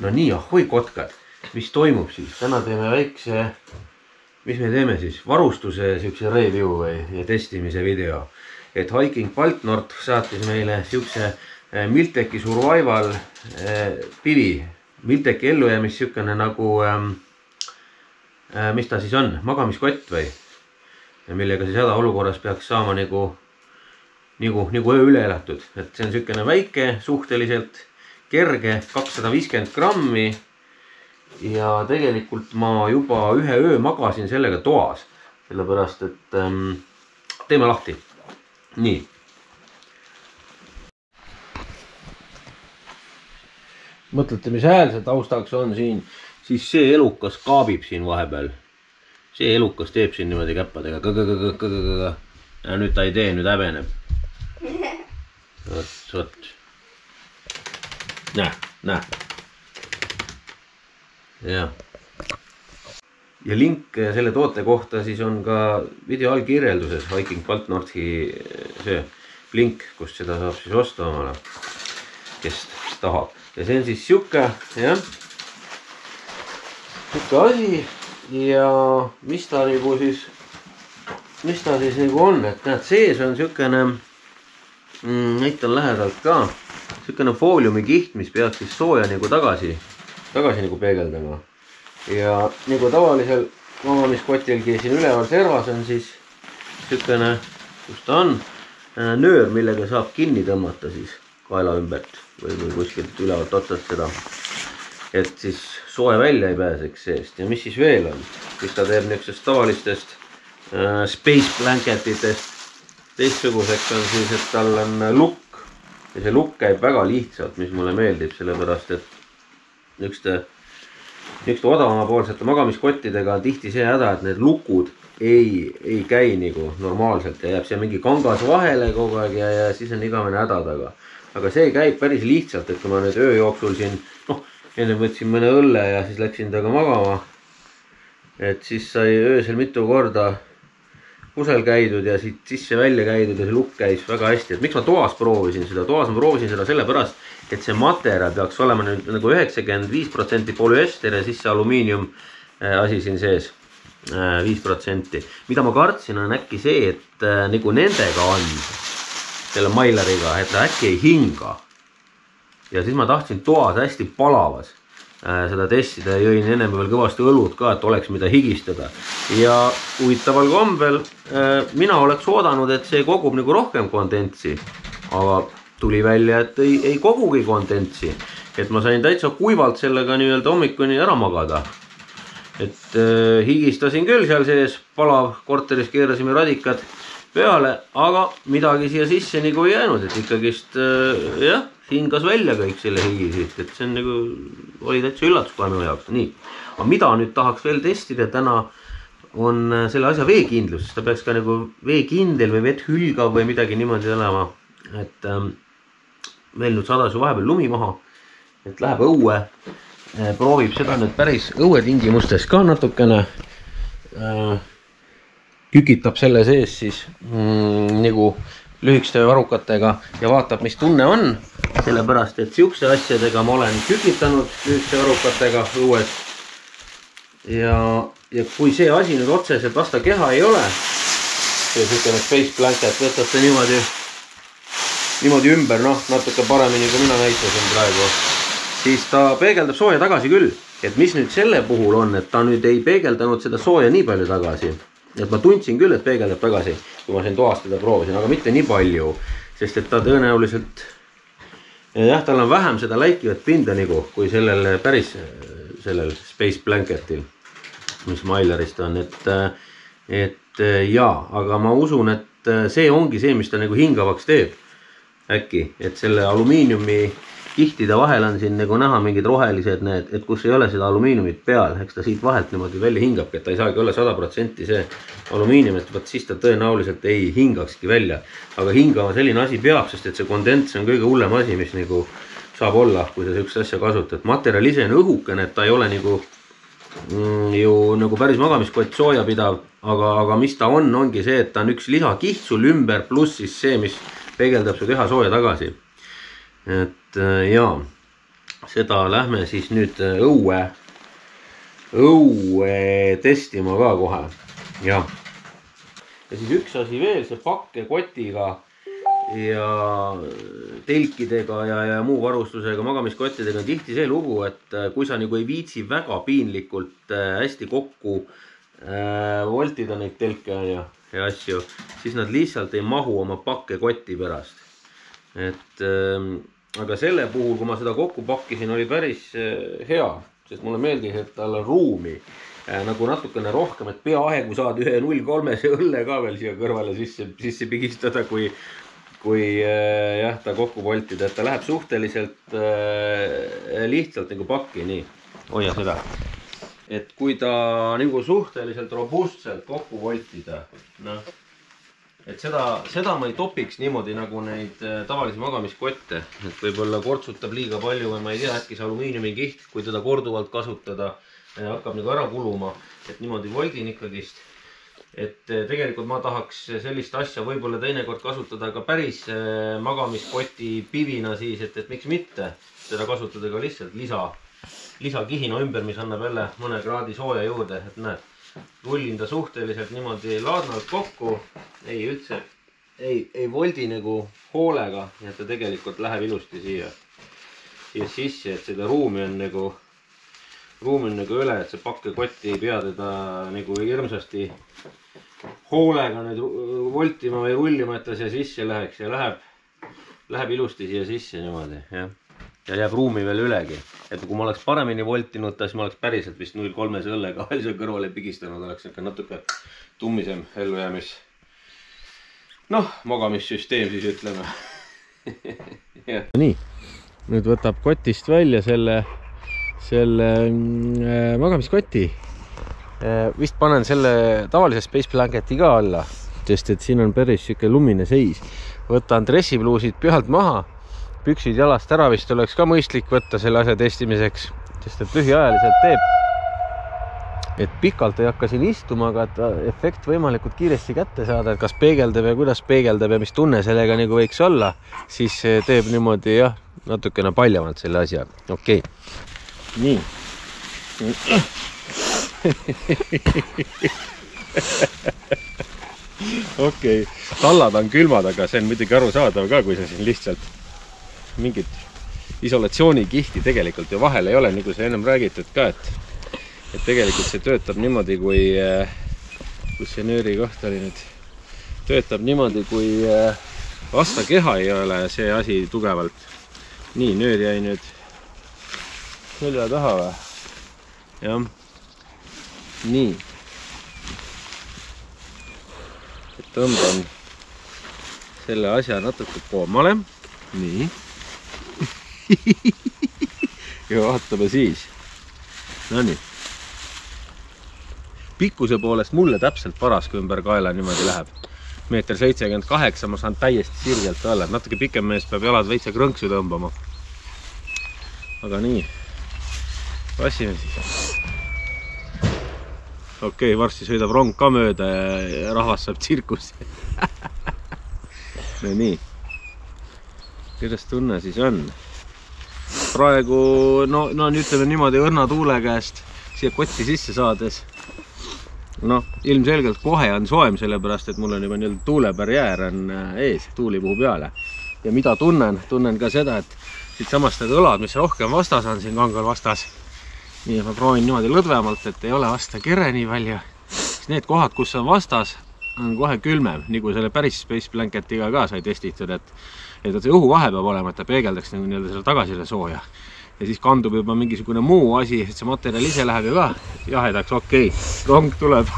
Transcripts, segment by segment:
no nii, ahoi kotkad, mis toimub siis, täna teeme väikse, mis me teeme siis, varustuse siukse review või ja testimise video. et Hiking Baltnord saatis meile siukse eh, Milteki Survival eh, pivi, Milteki ellujäämis siukene nagu ähm,, äh, mis ta siis on, magamiskott või? millega siis hädaolukorras peaks saama nagu, nagu, nagu öö üle elatud, et see on siukene väike, suhteliselt kerge, kakssada viiskümmend grammi. ja tegelikult ma juba ühe öö magasin sellega toas, sellepärast et ähm, teeme lahti. nii. mõtlete, mis hääl see taustaks on siin, siis see elukas kaabib siin vahepeal. see elukas teeb siin niimoodi käppadega. ja nüüd ta ei tee, nüüd häbeneb. vot, vot näe, näe. jah. ja link selle toote kohta siis on ka video allkirjelduses Viking Baltnordi see link, kust seda saab siis osta omale, kes tahab. ja see on siis sihuke, jah, sihuke asi ja mis ta nagu siis, mis ta siis nagu on, et näed, sees on siukene mm,, näitan lähedalt ka niisugune fooliumikiht, mis peaks siis sooja nagu tagasi, tagasi nagu peegeldama. ja nagu tavalisel magamiskotilgi siin üleval servas on siis niisugune, kus ta on, äh, nöör, millega saab kinni tõmmata siis kaela ümbert või, või kuskilt ülevalt otsast seda. et siis soe välja ei pääseks seest ja mis siis veel on, siis ta teeb niisugusest tavalistest äh, space blanket itest teistsuguseks on siis, et tal on lukk ja see lukk käib väga lihtsalt, mis mulle meeldib, sellepärast et niisuguste, niisuguste odavamapoolsete magamiskottidega on tihti see häda, et need lukud ei, ei käi nagu normaalselt ja jääb siia mingi kangas vahele kogu aeg ja, ja siis on igavene häda taga. aga see käib päris lihtsalt, et kui ma nüüd öö jooksul siin, noh, enne võtsin mõne õlle ja siis läksin temaga magama. et siis sai öösel mitu korda kusel käidud ja siit sisse-välja käidud ja see lukk käis väga hästi, et miks ma toas proovisin seda, toas ma proovisin seda sellepärast, et see materjal peaks olema nüüd nagu üheksakümmend viis protsenti polüester ja siis see alumiinium äh, asi siin sees äh, viis protsenti. mida ma kartsin, on äkki see, et äh, nagu nendega on, selle Maileriga, et ta äkki ei hinga. ja siis ma tahtsin toas hästi palavas seda testida ja jõin ennem veel kõvasti õlut ka, et oleks mida higistada. ja huvitaval kombel äh, mina oleks oodanud, et see kogub nagu rohkem kondentsi, aga tuli välja, et ei, ei kogugi kondentsi. et ma sain täitsa kuivalt sellega nii-öelda hommikuni ära magada. et äh, higistasin küll seal sees, palav, korteris keerasime radikad peale, aga midagi siia sisse nagu ei jäänud, et ikkagist äh, jah hingas välja kõik selle higi siit, et see on nagu, oli täitsa üllatus kohe minu jaoks, nii. aga mida nüüd tahaks veel testida täna, on äh, selle asja veekindlus, ta peaks ka nagu veekindel või vett hülgav või midagi niimoodi olema. et ähm, meil nüüd sadas ju vahepeal lumi maha, et läheb õue, äh, proovib seda nüüd päris õuetingimustes ka natukene äh,. kükitab selle sees siis mm, nagu lühikeste varrukatega ja vaatab, mis tunne on. sellepärast, et siukeste asjadega ma olen kükitanud lühikeste varrukatega õues. ja, ja kui see asi nüüd otseselt vastu keha ei ole, niisugune space blanket, võtad ta niimoodi, niimoodi ümber, noh, natuke paremini kui mina näitasin praegu, siis ta peegeldab sooja tagasi küll. et mis nüüd selle puhul on, et ta nüüd ei peegeldanud seda sooja nii palju tagasi et ma tundsin küll, et peegeldab tagasi, kui ma siin toas teda proovisin, aga mitte nii palju, sest et ta tõenäoliselt jah, tal on vähem seda läikivat pinda nagu kui sellel päris sellel Space Blanketil, mis Mailerist on, et, et ja, aga ma usun, et see ongi see, mis ta nagu hingavaks teeb. äkki, et selle alumiiniumi kihtide vahel on siin nagu näha mingid rohelised need, et kus ei ole seda alumiiniumit peal, eks ta siit vahelt niimoodi välja hingabki, et ta ei saagi olla sada protsenti see alumiinium, et vot siis ta tõenäoliselt ei hingakski välja. aga hingama selline asi peab, sest et see kondents on kõige hullem asi, mis nagu saab olla, kui sa sihukest asja kasutad. materjal ise on õhukene, et ta ei ole nagu mm, ju nagu päris magamiskott soojapidav, aga, aga mis ta on, ongi see, et ta on üks lisakiht sul ümber, pluss siis see, mis peegeldab su keha sooja tagasi et äh, jaa, seda lähme siis nüüd õue, õue testima ka kohe. jah. ja siis üks asi veel, see pakkekotiga ja telkidega ja, ja muu varustusega, magamiskottidega on tihti see lugu, et äh, kui sa nagu ei viitsi väga piinlikult äh, hästi kokku äh, voltida neid telke on ju ja asju, siis nad lihtsalt ei mahu oma pakkekotti pärast. et äh, aga selle puhul, kui ma seda kokku pakkisin, oli päris äh, hea, sest mulle meeldis, et tal on ruumi äh, nagu natukene rohkem, et peaaegu saad ühe null kolmese õlle ka veel siia kõrvale sisse, sisse pigistada, kui kui äh, jah, ta kokku voltida, et ta läheb suhteliselt lihtsalt nagu pakki, nii, hoia seda. et kui ta nagu suhteliselt robustselt kokku voltida, noh, et seda, seda ma ei topiks niimoodi nagu neid äh, tavalisi magamiskotte, et võib-olla kortsutab liiga palju või ma ei tea, äkki see alumiiniumikiht, kui teda korduvalt kasutada, hakkab nagu ära kuluma, et niimoodi voldin ikkagist. Et eh, tegelikult ma tahaks sellist asja võib-olla teinekord kasutada ka päris magamiskoti pivina siis, et, et miks mitte seda kasutada ka lihtsalt lisa, lisakihina ümber, mis annab jälle mõne kraadi sooja juurde, et näed, rullin ta suhteliselt niimoodi laadnalt kokku, ei üldse, ei, ei voldi nagu hoolega, nii et ta tegelikult läheb ilusti siia, siia sisse, et seda ruumi on nagu, ruumi on nagu üle, et see pakkekotti ei pea teda nagu hirmsasti hoolega nüüd voltima või rullima, et ta siia sisse läheks ja läheb, läheb ilusti siia sisse niimoodi, jah. Ja jääb ruumi veel ülegi. et kui ma oleks paremini voltinud ta, siis ma oleks päriselt vist null kolmese õllega veel siia kõrvale pigistanud, oleks ikka natuke tummisem ellujäämis. noh, magamissüsteem siis ütleme nii, nüüd võtab kotist välja selle, selle äh, magamiskoti Äh, vist panen selle tavalise Space Blanketi ka alla, sest et siin on päris sihuke lumine seis. võtan dressipluusid pühalt maha, püksid jalast ära vist oleks ka mõistlik võtta selle asja testimiseks, sest et lühiajaliselt teeb. et pikalt ei hakka siin istuma, aga et efekt võimalikult kiiresti kätte saada, et kas peegeldab ja kuidas peegeldab ja mis tunne sellega nagu võiks olla, siis teeb niimoodi jah, natukene paljemalt selle asja, okei okay.. nii okei okay., tallad on külmad, aga see on muidugi arusaadav ka, kui sa siin lihtsalt mingit isolatsioonikihti tegelikult ju vahel ei ole, nagu sai ennem räägitud ka, et et tegelikult see töötab niimoodi, kui kus see nööri koht oli nüüd, töötab niimoodi, kui vastakeha ei ole see asi tugevalt. nii, nöör jäi nüüd selja taha või? jah nii. tõmban selle asja natuke koomale. nii ja vaatame siis. Nonii. pikkuse poolest mulle täpselt paras, kui ümber kaela niimoodi läheb. meeter seitsekümmend kaheksa, ma saan täiesti sirgelt alla, natuke pikem mees peab jalad veitsa krõnksu tõmbama. aga nii, passime siis okei okay,, varsti sõidab rong ka mööda ja rahvas saab tsirkusi no nii. kuidas tunne siis on? Praegu no, no ütleme niimoodi õrna tuule käest siia kotti sisse saades. noh, ilmselgelt kohe on soojem, sellepärast et mul on juba nii-öelda tuulebarjäär on äh, ees, tuul ei puhu peale. ja mida tunnen, tunnen ka seda, et siitsamast need õlad, mis rohkem vastas on siin kangal vastas nii et ma proovin niimoodi lõdvemalt, et ei ole vasta kere nii palju. siis need kohad, kus on vastas, on kohe külmem, nagu selle päris Space Blanketiga ka sai testitud, et et see õhuvahe peab olema, et ta peegeldaks nagu nii-öelda selle tagasile sooja. ja siis kandub juba mingisugune muu asi, et see materjal ise läheb ju ka. Jahedaks, okei okay,, rong tuleb.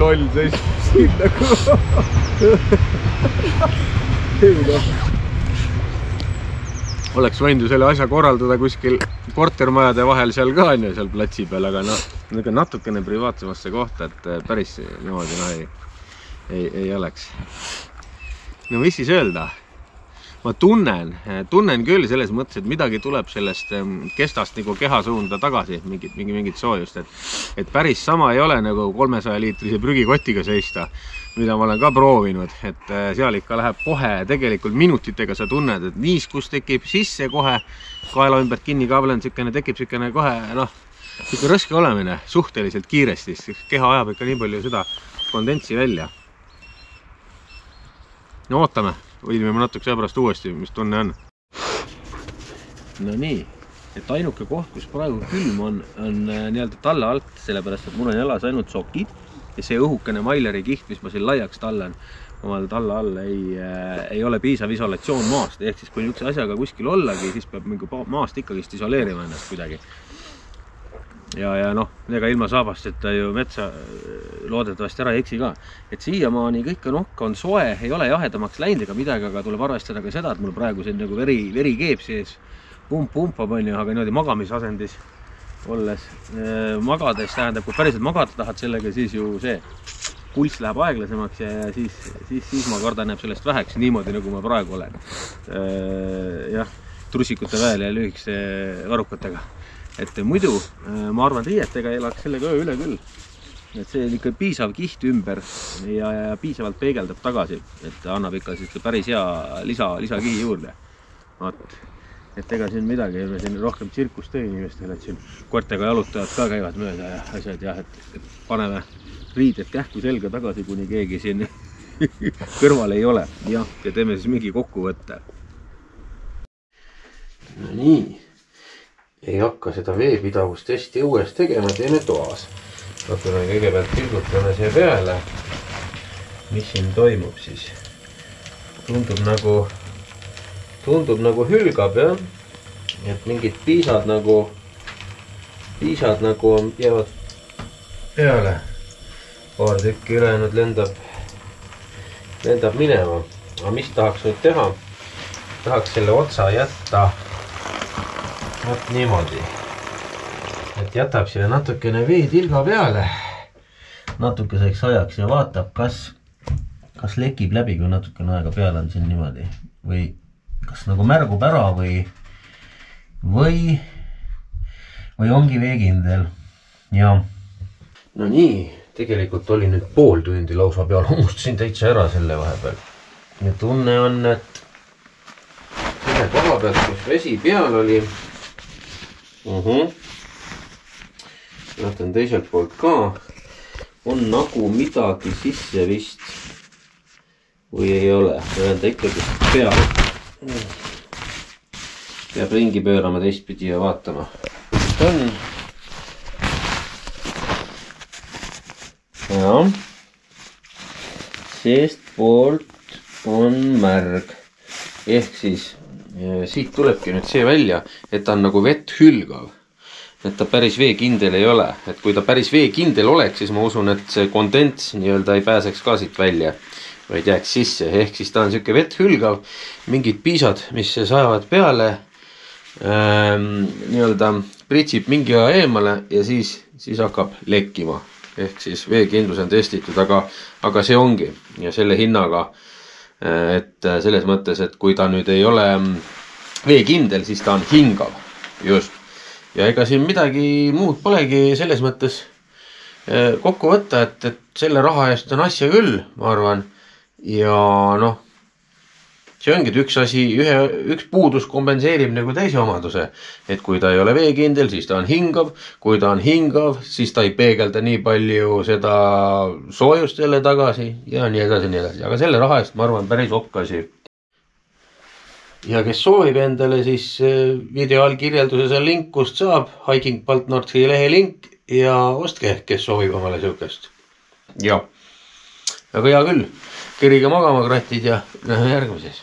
Loll seisab siin nagu noh. Oleks võinud ju selle asja korraldada kuskil kortermajade vahel seal ka on ju, seal platsi peal, aga noh, niisugune natukene privaatsemasse kohta, et päris niimoodi noh ei, ei, ei oleks. no mis siis öelda? ma tunnen, tunnen küll selles mõttes, et midagi tuleb sellest kestast nagu keha suunda tagasi, mingit, mingi, mingit soojust, et et päris sama ei ole nagu kolmesaja liitrise prügikotiga seista, mida ma olen ka proovinud, et äh, seal ikka läheb kohe tegelikult minutitega sa tunned, et niiskus tekib sisse kohe, kaela ümbert kinni kaabel on niisugune, tekib niisugune kohe noh, niisugune rõske olemine suhteliselt kiiresti, keha ajab ikka nii palju seda kondentsi välja. No ootame. Võidime natukese aja pärast uuesti, mis tunne on. Nonii, et ainuke koht, kus praegu külm on, on äh, nii-öelda talla alt, sellepärast et mul on jalas ainult sokid ja see õhukene Maileri kiht, mis ma siin laiaks tallan, omal talla all ei äh,, ei ole piisav isolatsioon maast, ehk siis kui niisuguse asjaga kuskil ollagi, siis peab mingi maast ikkagist isoleerima ennast kuidagi ja, ja noh, ega ilma saabasteta ju metsa äh, loodetavasti ära ei eksi ka. et siiamaani kõik on okk, on soe, ei ole jahedamaks läinud ega midagi, aga tuleb arvestada ka seda, et mul praegu siin nagu veri, veri keeb sees. pump pumpab, on ju, aga niimoodi magamisasendis olles äh, magades tähendab, kui päriselt magada tahad sellega, siis ju see pulss läheb aeglasemaks ja, ja siis, siis, siis ma kardan, jääb sellest väheks, niimoodi nagu ma praegu olen. Äh, jah, trussikute väel ja lühikeste varrukatega et muidu äh, ma arvan, riietega elaks sellega öö üle küll. et see on ikka piisav kiht ümber ja, ja piisavalt peegeldab tagasi, et annab ikka siukse päris hea lisa, lisakihi juurde. vot, et ega siin midagi, me siin rohkem tsirkust tõi inimestele, et siin koertega jalutajad ka käivad mööda ja asjad jah, et, et paneme riided kähku selga tagasi, kuni keegi siin kõrval ei ole. jah, ja teeme siis mingi kokkuvõtte. Nonii ei hakka seda veepidavustesti õues tegema, teeme toas. natukene kõigepealt pilgutame siia peale. mis siin toimub siis? tundub nagu, tundub nagu hülgab jah. et mingid piisad nagu, piisad nagu jäävad peale. paar tükki ülejäänud lendab, lendab minema. aga mis tahaks nüüd teha? tahaks selle otsa jätta vot niimoodi. et jätab siia natukene veetilga peale natukeseks ajaks ja vaatab, kas, kas lekib läbi, kui natukene aega peale on siin niimoodi või kas nagu märgub ära või, või, või ongi veekindel ja. no nii, tegelikult oli nüüd pool tundi lausa peal, unustasin täitsa ära selle vahepeal. ja tunne on, et selle koha pealt, kus vesi peal oli uh. -huh. vaatan teiselt poolt ka. on nagu midagi sisse vist või ei ole, ta ikkagi peale. peab ringi pöörama teistpidi ja vaatama, kus ta on. jah, seestpoolt on märg ehk siis siit tulebki nüüd see välja, et ta on nagu vett hülgav. et ta päris veekindel ei ole, et kui ta päris veekindel oleks, siis ma usun, et see kondents nii-öelda ei pääseks ka siit välja, vaid jääks sisse, ehk siis ta on sihuke vett hülgav, mingid piisad, mis sajavad peale ähm,. nii-öelda pritsib mingi aja eemale ja siis, siis hakkab lekkima ehk siis veekindlus on testitud, aga, aga see ongi ja selle hinnaga äh, et äh, selles mõttes, et kui ta nüüd ei ole mm, veekindel, siis ta on hingav, just. ja ega siin midagi muud polegi selles mõttes äh, kokku võtta, et, et selle raha eest on asja küll, ma arvan. ja noh see ongi, et üks asi, ühe, üks puudus kompenseerib nagu teise omaduse. et kui ta ei ole veekindel, siis ta on hingav, kui ta on hingav, siis ta ei peegelda nii palju seda soojust jälle tagasi ja nii edasi ja nii edasi, aga selle raha eest ma arvan, päris okk asi. ja kes soovib endale, siis eh, video all kirjelduses on link, kust saab, Hiking Baltnortsi lehe link ja ostke, kes soovib omale siukest. jah, aga hea küll, kerige magama, kratid ja näeme järgmises